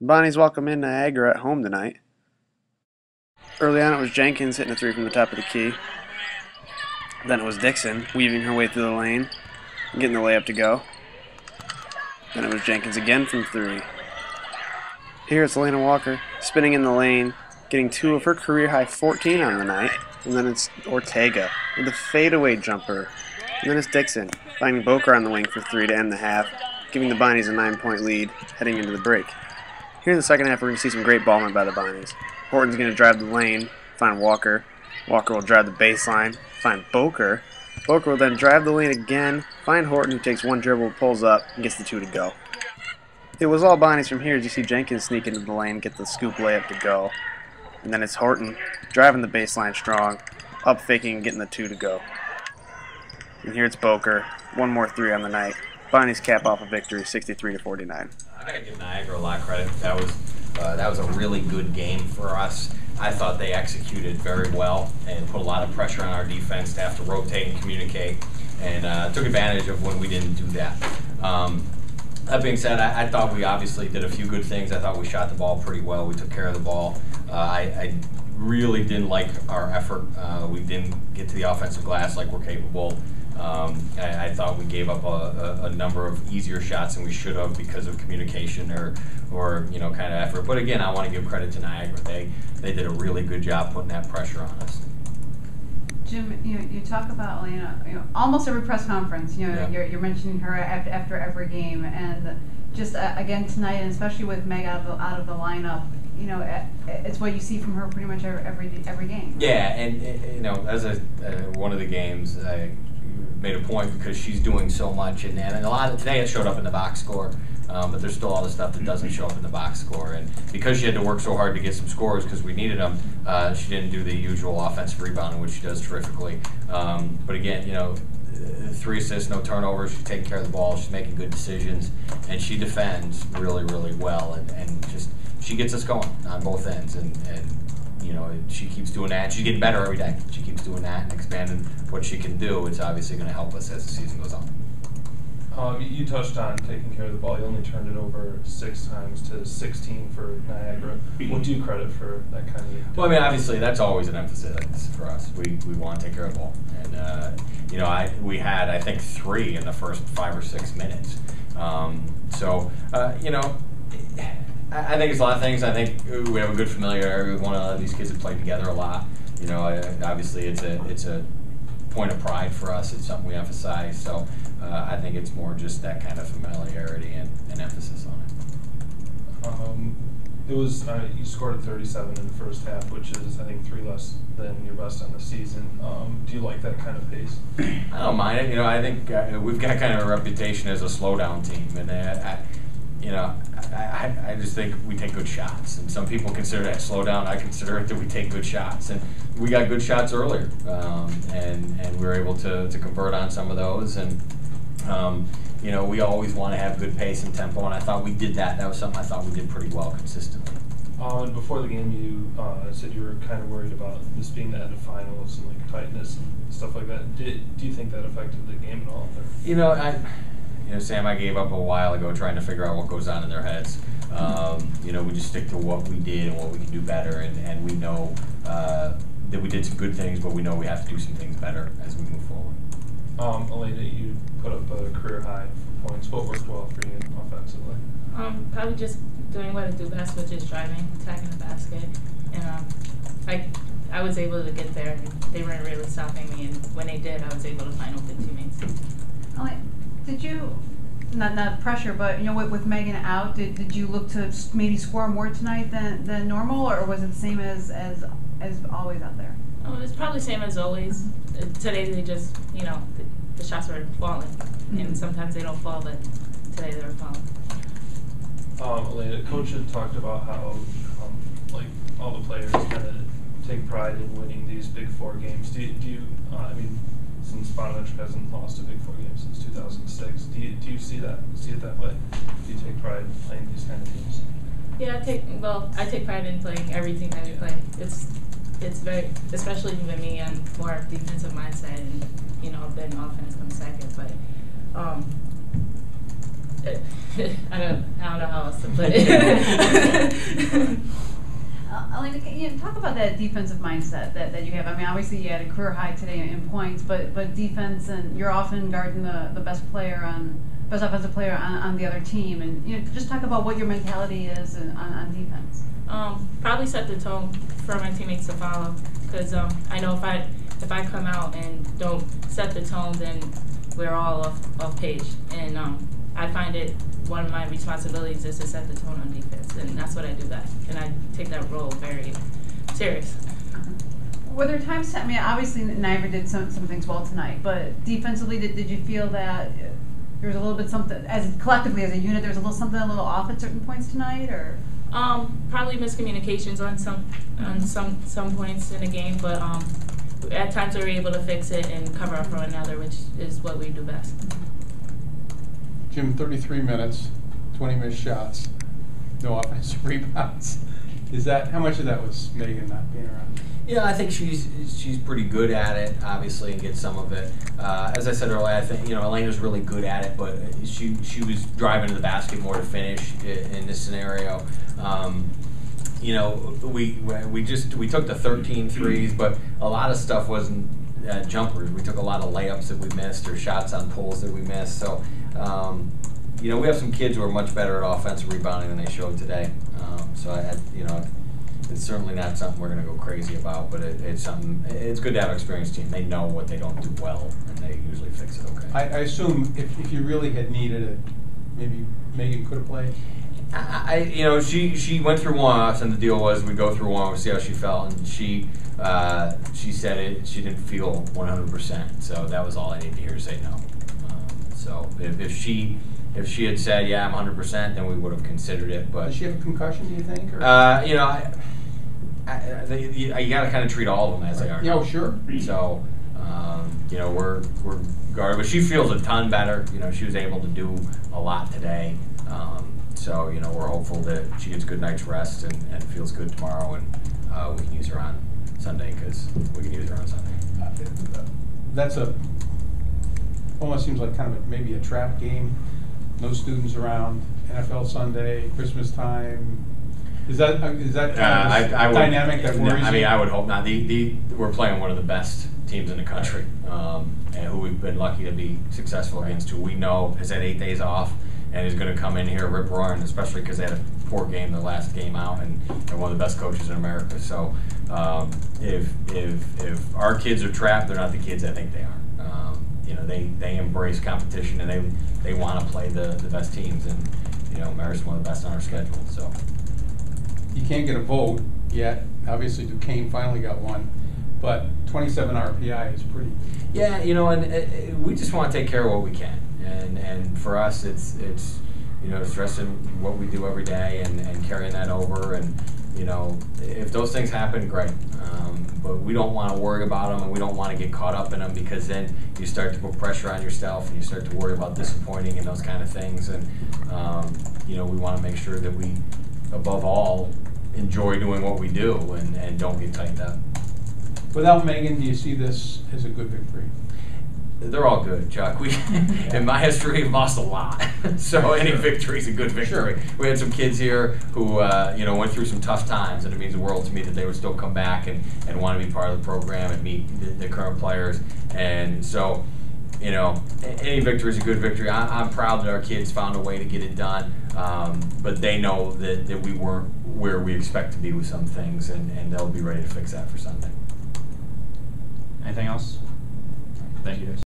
Bonnie's welcome in Niagara at home tonight. Early on, it was Jenkins hitting a three from the top of the key. Then it was Dixon weaving her way through the lane, getting the layup to go. Then it was Jenkins again from three. Here it's Alaina Walker spinning in the lane, getting two of her career high 14 on the night. And then it's Ortega with a fadeaway jumper. And then it's Dixon finding Boker on the wing for three to end the half, giving the Bonnies a nine point lead heading into the break. Here in the second half, we're going to see some great ballman by the Bonnies. Horton's going to drive the lane, find Walker. Walker will drive the baseline, find Boker. Boker will then drive the lane again, find Horton, who takes one dribble, pulls up, and gets the two to go. It was all Bonnies from here as you see Jenkins sneak into the lane, get the scoop layup to go. And then it's Horton driving the baseline strong, up faking getting the two to go. And here it's Boker, one more three on the night. Bonnies cap off a victory, 63 to 49. I gotta give Niagara a lot of credit. That was uh, that was a really good game for us. I thought they executed very well and put a lot of pressure on our defense to have to rotate and communicate, and uh, took advantage of when we didn't do that. Um, that being said, I, I, thought we obviously did a few good things. I thought we shot the ball pretty well. We took care of the ball. Uh, I, I, really didn't like our effort. Uh, we didn't get to the offensive glass like we're capable. Um, I, I, thought we gave up a, a, a, number of easier shots than we should have because of communication or, or you know, kind of effort. But again, I want to give credit to Niagara. They they did a really good job putting that pressure on us. Jim, you, you talk about Alaina, you know, almost every press conference, you know, yeah. you're, you're mentioning her after, after every game, and just uh, again tonight, and especially with Meg out of the, out of the lineup, you know, it's what you see from her pretty much every every game. Yeah, and you know, as a uh, one of the games, I made a point because she's doing so much, and, and a lot of today it showed up in the box score. Um, but there's still all the stuff that doesn't show up in the box score. And because she had to work so hard to get some scores because we needed them, uh, she didn't do the usual offensive rebounding, which she does terrifically. Um, but again, you know, three assists, no turnovers. She's taking care of the ball. She's making good decisions, and she defends really, really well. And, and just she gets us going on both ends. And, and you know, she keeps doing that. She's getting better every day. She keeps doing that and expanding what she can do. It's obviously going to help us as the season goes on. Um, you touched on taking care of the ball. You only turned it over six times to 16 for Niagara. What do you credit for that kind of? Well, I mean, obviously that's always an emphasis for us. We, we want to take care of the ball, and uh, you know, I we had I think three in the first five or six minutes. Um, so uh, you know, I, I, think it's a lot of things. I think we have a good familiarity with one of these kids that played together a lot. You know, obviously it's a it's a point of pride for us. It's something we emphasize. So uh, I think it's more just that kind of familiarity and, and emphasis on it. Um, it was uh, you scored a 37 in the first half, which is I think three less than your best on the season. Um, do you like that kind of pace? I don't mind it. You know, I think uh, we've got kind of a reputation as a slowdown team, and uh, I, you know, I, I, just think we take good shots. And some people consider that slowdown. I consider it that we take good shots. And we got good shots earlier, um, and and we were able to to convert on some of those and. Um, you know, we always want to have good pace and tempo, and I thought we did that. That was something I thought we did pretty well consistently. Uh, and before the game, you uh, said you were kind of worried about this being the end of finals and like tightness and stuff like that. Did, do you think that affected the game at all? Or? You know, I, you know, Sam, I gave up a while ago trying to figure out what goes on in their heads. Um, you know, we just stick to what we did and what we can do better, and, and we know uh, that we did some good things, but we know we have to do some things better as we move forward. Um, Alaina, you put up a career high for points. What worked well for you offensively? Um, probably just doing what I do best, which is driving, attacking the basket, and um, I I was able to get there. They weren't really stopping me, and when they did, I was able to find open teammates. Oh, did you? Not, not pressure, but you know, with, with Megan out, did, did you look to maybe score more tonight than, than normal, or was it the same as, as as always out there? Oh, it's probably same as always. Uh, today they just, you know, the, the shots were falling, mm-hmm. and sometimes they don't fall, but today they were falling. Um, Alaina, coach had talked about how, um, like, all the players kind of take pride in winning these Big Four games. Do you, do you uh, I mean, since Bonaventure hasn't lost a Big Four game since 2006, do you, do you see that, see it that way? Do you take pride in playing these kind of games? Yeah, I take, well, I take pride in playing everything that we play. It's it's very, especially with me, I'm more of defensive mindset, and you know, then offense comes second. But um, I don't, I don't know how else to put it. Uh, Alaina, can you talk about that defensive mindset that, that you have. I mean, obviously you had a career high today in points, but but defense and you're often guarding the, the best player on best offensive player on, on the other team, and you know, just talk about what your mentality is on, on defense. um, probably set the tone for my teammates to follow, because um, I know if I if I come out and don't set the tone, then we're all off, off page, and um, I find it one of my responsibilities is to set the tone on defense, and that's what I do best, and I take that role very serious. Were there times? I mean, obviously Niagara did some, some things well tonight, but defensively, did, did you feel that there was a little bit something as collectively as a unit? There was a little something a little off at certain points tonight, or Um, probably miscommunications on some on some some points in the game, but um, at times we were able to fix it and cover up for another, which is what we do best. Jim, 33 minutes, 20 missed shots, no offensive rebounds. Is that, how much of that was Megan not being around? Yeah, I think she's she's pretty good at it, obviously, and gets some of it. Uh, as I said earlier, I think you know Alaina's really good at it, but she she was driving to the basket more to finish in this scenario. Um, you know, we we just we took the 13 threes, but a lot of stuff wasn't uh, jumpers. We took a lot of layups that we missed or shots on pulls that we missed. So, um, you know, we have some kids who are much better at offensive rebounding than they showed today. Um, so I, I you know. It's certainly not something we're going to go crazy about, but it, it's something. It's good to have an experienced team. They know what they don't do well, and they usually fix it okay. I, I assume if, if you really had needed it, maybe Megan could have played. I, you know, she she went through one-offs, and the deal was we'd go through one, we see how she felt, and she uh, she said it. She didn't feel 100, percent so that was all I needed to hear say no. Um, so if, if she if she had said yeah, I'm 100, percent then we would have considered it. But Does she have a concussion, do you think? or- uh, you know, I, I, they- you, you got to kind of treat all of them as they are. Yeah, oh, sure. So, um, you know, we're we're guarded, but she feels a ton better. You know, she was able to do a lot today. Um, so, you know, we're hopeful that she gets a good night's rest and, and feels good tomorrow, and uh, we can use her on Sunday because we can use her on Sunday. Uh, That's a, almost seems like kind of a- maybe a trap game. No students around, NFL Sunday, Christmas time. Is that, uh, is that Uh, kind of I, I a would, dynamic that worries you? I mean, I would hope not. The, the, we're playing one of the best teams in the country, um, and who we've been lucky to be successful against. Who we know has had eight days off and he's going to come in here rip roaring, especially because they had a poor game the last game out, and they're one of the best coaches in America. So, um, if if if our kids are trapped, they're not the kids I think they are. Um, you know, they they embrace competition and they they want to play the the best teams, and you know, Marist one of the best on our schedule. So. You can't get a vote yet. Obviously Duquesne finally got one, but 27 RPI is pretty. Yeah, you know, and uh, uh, we just want to take care of what we can, and and for us, it's it's you know stressing what we do every day and, and carrying that over, and you know, if those things happen, great, um, but we don't want to worry about them, and we don't want to get caught up in them because then you start to put pressure on yourself, and you start to worry about disappointing and those kind of things, and um, you know, we want to make sure that we, above all, enjoy doing what we do and, and don't get tightened up. Without Megan, do you see this as a good victory? They're all good, Chuck. We, in my history, we've lost a lot. so any victory is a good victory. We had some kids here who, uh, you know, went through some tough times, and it means the world to me that they would still come back and, and want to be part of the program and meet the, the current players. And so, you know, any victory is a good victory. I, I'm proud that our kids found a way to get it done, um, but they know that, that we weren't where we expect to be with some things, and, and they'll be ready to fix that for Sunday. Anything else? Thank you, guys.